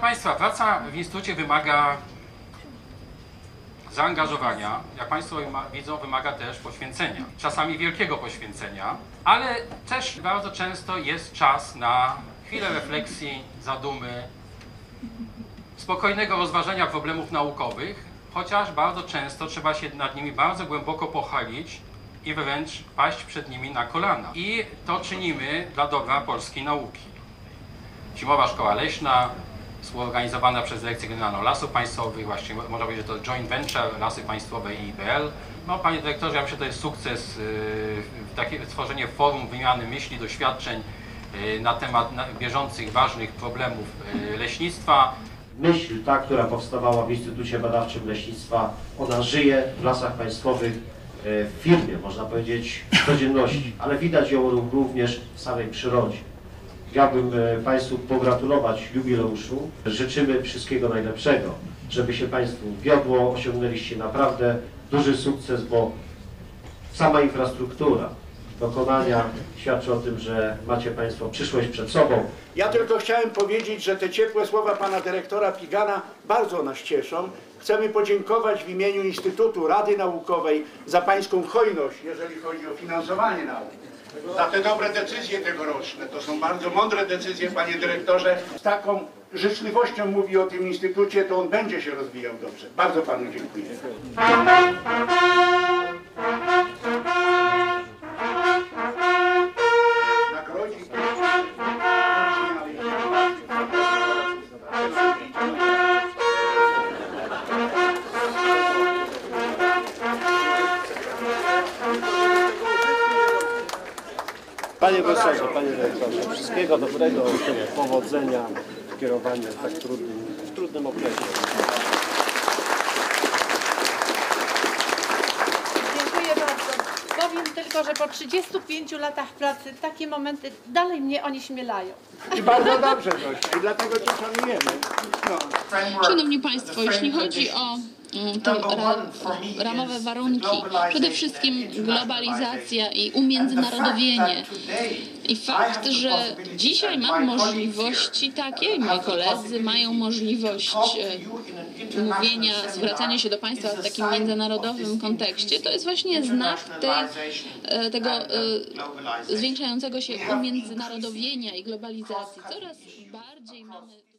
Państwa, praca w instytucie wymaga zaangażowania, jak Państwo widzą, wymaga też poświęcenia. Czasami wielkiego poświęcenia, ale też bardzo często jest czas na chwilę refleksji, zadumy, spokojnego rozważenia problemów naukowych, chociaż bardzo często trzeba się nad nimi bardzo głęboko pochylić i wręcz paść przed nimi na kolana. I to czynimy dla dobra polskiej nauki. Zimowa Szkoła Leśna, współorganizowana przez Dyrekcję Generalną Lasów Państwowych, właśnie mo- można powiedzieć, że to joint venture Lasy Państwowe i IBL. No Panie Dyrektorze, ja myślę, że to jest sukces, yy, takie stworzenie forum wymiany myśli, doświadczeń yy, na temat na, bieżących, ważnych problemów yy, leśnictwa. Myśl ta, która powstawała w Instytucie Badawczym Leśnictwa, ona żyje w lasach państwowych, e, w firmie, można powiedzieć, w codzienności, ale widać ją również w samej przyrodzie. Chciałbym e, Państwu pogratulować jubileuszu. Życzymy wszystkiego najlepszego, żeby się Państwu wiodło, osiągnęliście naprawdę duży sukces, bo sama infrastruktura dokonania świadczy o tym, że macie Państwo przyszłość przed sobą. Ja tylko chciałem powiedzieć, że te ciepłe słowa pana dyrektora Pigana bardzo nas cieszą. Chcemy podziękować w imieniu Instytutu Rady Naukowej za pańską hojność, jeżeli chodzi o finansowanie nauki. Za te dobre decyzje tegoroczne. To są bardzo mądre decyzje, panie dyrektorze. Z taką życzliwością mówi o tym instytucie, to on będzie się rozwijał dobrze. Bardzo panu dziękuję. Panie profesorze, panie dyrektorze, wszystkiego dobrego, powodzenia w kierowaniu w tak trudnym, w trudnym okresie. Dziękuję bardzo. Powiem tylko, że po 35 latach pracy takie momenty dalej mnie onieśmielają. I bardzo dobrze dość. I dlatego cię szanujemy. No. Szanowni Państwo, jeśli chodzi o mm, te ra, ramowe warunki, przede wszystkim globalizacja i umiędzynarodowienie. I fakt, że dzisiaj mam możliwości takie, moi koledzy mają możliwość e, mówienia, zwracania się do Państwa w takim międzynarodowym kontekście, to jest właśnie znak tej, e, tego e, zwiększającego się umiędzynarodowienia i globalizacji. Coraz bardziej mamy